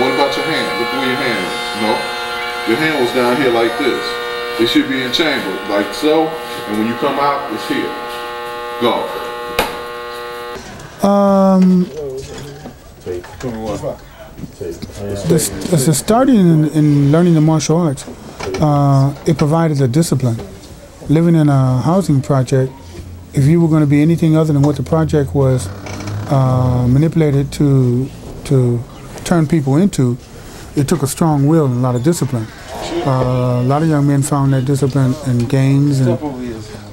What about your hand? Look where your hand is. No. Your hand was down here like this. It should be in chamber, like so. And when you come out, it's here. Go. Um, the, the starting in, in learning the martial arts, uh, it provided a discipline. Living in a housing project, if you were going to be anything other than what the project was uh, manipulated to to turn people into, it took a strong will and a lot of discipline. Uh, a lot of young men found that discipline in gangs, and,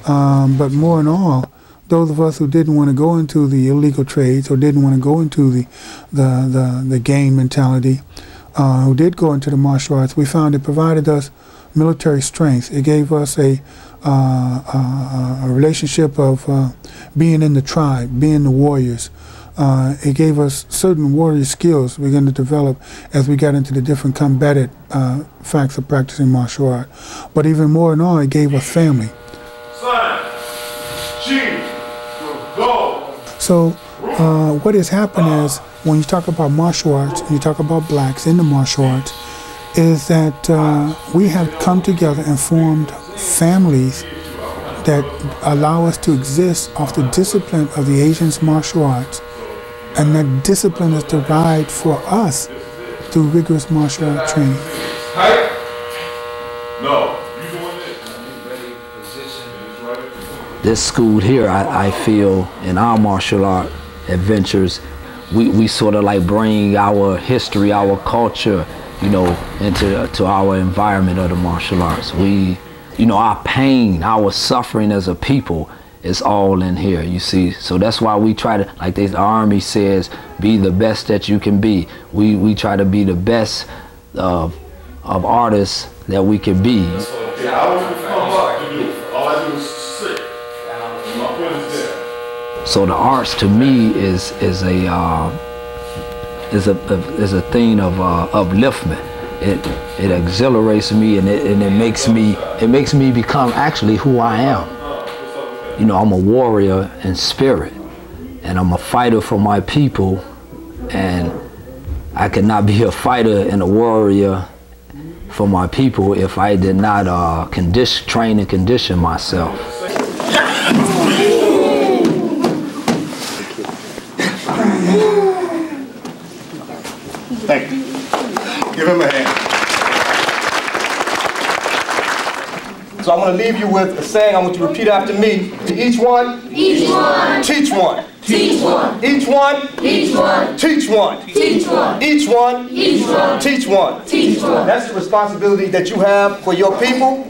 um, but more in all, those of us who didn't want to go into the illegal trades or didn't want to go into the the the, the gang mentality, uh, who did go into the martial arts, we found it provided us military strength. It gave us a uh, uh, a relationship of uh, being in the tribe, being the warriors. Uh, it gave us certain warrior skills we're going to develop as we got into the different combative uh, facts of practicing martial art. But even more than all, it gave us family. Go. So, uh, what has happened is when you talk about martial arts and you talk about blacks in the martial arts, is that uh, we have come together and formed families that allow us to exist off the discipline of the Asians martial arts. And that discipline is derived for us through rigorous martial art training. Height. No. You doing this? this school here, I, I feel, in our martial art adventures, we, we sort of like bring our history, our culture, you know, into to our environment of the martial arts. We, you know, our pain, our suffering as a people is all in here, you see. So that's why we try to, like the army says, be the best that you can be. We, we try to be the best of, of artists that we can be. So the arts to me is is a uh, is a, is a thing of uh, upliftment. It it exhilarates me and it and it makes me it makes me become actually who I am. You know, I'm a warrior in spirit, and I'm a fighter for my people, and I cannot be a fighter and a warrior for my people if I did not uh, condition, train and condition myself. Thank you. Give him a hand. So I'm going to leave you with a saying. I want you to repeat after me. To each one. Each one. Teach one. Teach one. Each one. Each one. Teach one. Teach one. Each one. Each one. Teach one. Teach one. That's the responsibility that you have for your people.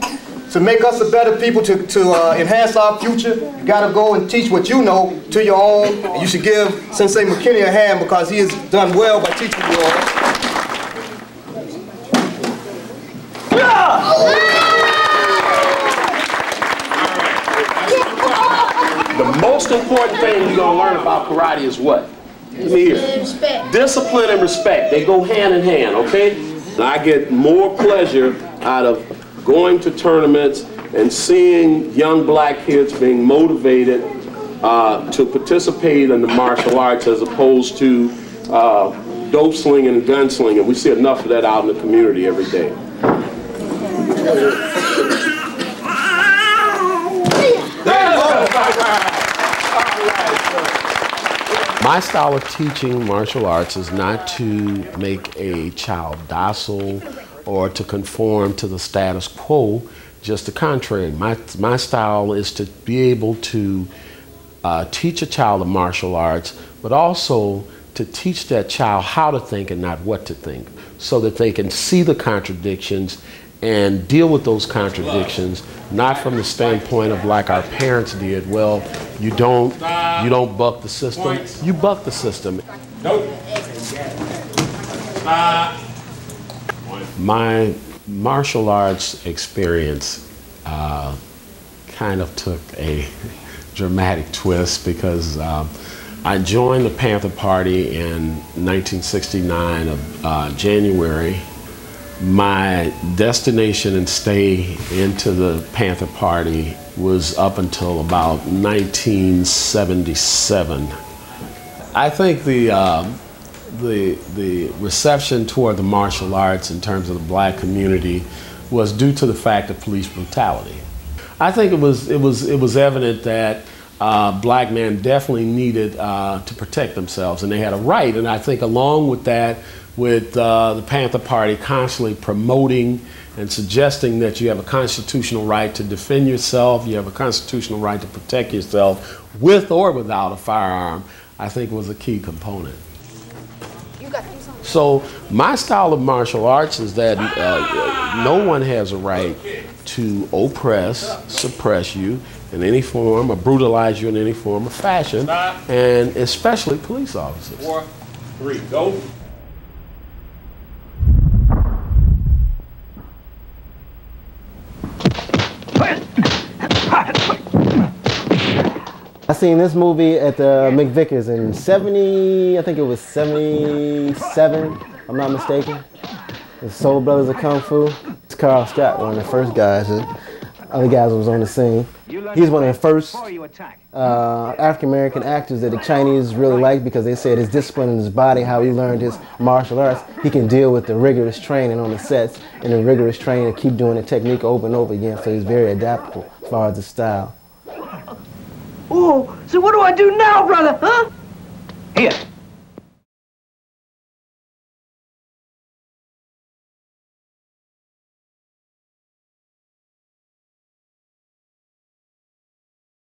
To make us a better people, to, to uh, enhance our future, you gotta go and teach what you know to your own. And you should give Sensei McKinney a hand because he has done well by teaching you all. Important thing you're gonna learn about karate is what? Let me hear. Respect. Discipline and respect, they go hand in hand, okay? I get more pleasure out of going to tournaments and seeing young black kids being motivated uh, to participate in the martial arts as opposed to uh, dope slinging and gun slinging. We see enough of that out in the community every day. My style of teaching martial arts is not to make a child docile or to conform to the status quo, just the contrary. My, my style is to be able to uh, teach a child the martial arts, but also to teach that child how to think and not what to think, so that they can see the contradictions and deal with those contradictions, not from the standpoint of like our parents did. Well, you don't you don't buck the system, you buck the system. Nope. My martial arts experience uh, kind of took a dramatic twist because um, I joined the Panther Party in 1969 of uh, January. My destination and stay into the Panther Party was up until about 1977. I think the uh, the the reception toward the martial arts in terms of the black community was due to the fact of police brutality. I think it was it was it was evident that uh, black men definitely needed uh, to protect themselves, and they had a right. And I think along with that, with uh, the Panther Party constantly promoting and suggesting that you have a constitutional right to defend yourself, you have a constitutional right to protect yourself with or without a firearm, I think was a key component. So my style of martial arts is that uh, no one has a right to oppress, suppress you in any form, or brutalize you in any form or fashion, and especially police officers. Four, three, go. I seen this movie at the McVickers in 70, I think it was 77, I'm not mistaken. The Soul Brothers of Kung Fu. It's Carl Scott, one of the first guys. Other guys was on the scene. He's one of the first uh, African American actors that the Chinese really liked because they said his discipline in his body, how he learned his martial arts, he can deal with the rigorous training on the sets and the rigorous training to keep doing the technique over and over again. So he's very adaptable as far as the style. Oh, so what do I do now, brother, huh? Here,